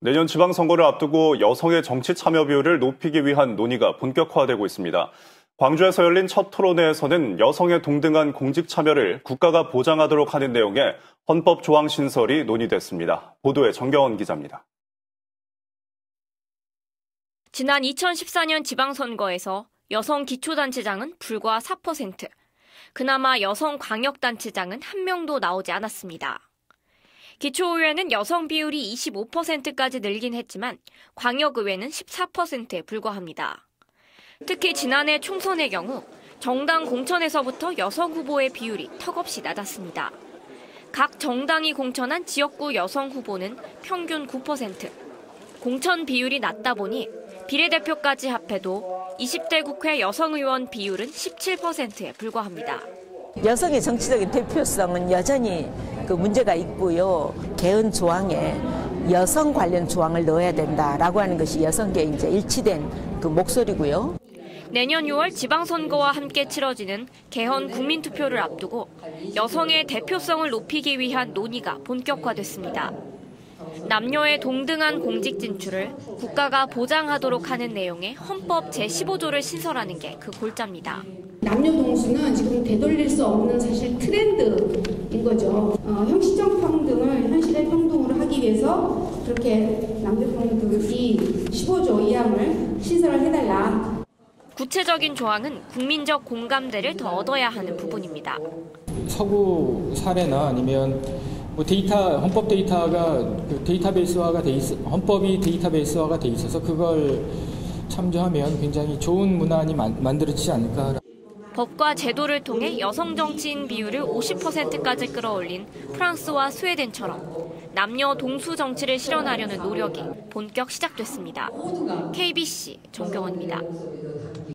내년 지방선거를 앞두고 여성의 정치 참여 비율을 높이기 위한 논의가 본격화되고 있습니다. 광주에서 열린 첫 토론회에서는 여성의 동등한 공직 참여를 국가가 보장하도록 하는 내용의 헌법 조항 신설이 논의됐습니다. 보도에 정경원 기자입니다. 지난 2014년 지방선거에서 여성 기초단체장은 불과 4%, 그나마 여성 광역단체장은 한 명도 나오지 않았습니다. 기초의회는 여성 비율이 25%까지 늘긴 했지만 광역의회는 14%에 불과합니다. 특히 지난해 총선의 경우 정당 공천에서부터 여성 후보의 비율이 턱없이 낮았습니다. 각 정당이 공천한 지역구 여성 후보는 평균 9%. 공천 비율이 낮다 보니 비례대표까지 합해도 20대 국회 여성 의원 비율은 17%에 불과합니다. 여성의 정치적인 대표성은 여전히 그 문제가 있고요. 개헌 조항에 여성 관련 조항을 넣어야 된다라고 하는 것이 여성계 이제 일치된 그 목소리고요. 내년 6월 지방선거와 함께 치러지는 개헌 국민투표를 앞두고 여성의 대표성을 높이기 위한 논의가 본격화됐습니다. 남녀의 동등한 공직 진출을 국가가 보장하도록 하는 내용의 헌법 제15조를 신설하는 게 그 골자입니다. 남녀 동수는 지금 되돌릴 수 없는 사실 트렌드 인 거죠. 어, 형식적 평등을 현실의 평등으로 하기 위해서 그렇게 남녀 평등이 15조 2항을 신설을 해달라. 구체적인 조항은 국민적 공감대를 더 얻어야 하는 부분입니다. 서구 사례나 아니면 뭐 데이터 헌법 데이터가 그 데이터베이스화가 돼 있, 헌법이 데이터베이스화가 돼 있어서 그걸 참조하면 굉장히 좋은 문안이 만, 만들어지지 않을까. 법과 제도를 통해 여성 정치인 비율을 50%까지 끌어올린 프랑스와 스웨덴처럼 남녀 동수 정치를 실현하려는 노력이 본격 시작됐습니다. KBC 정경원입니다.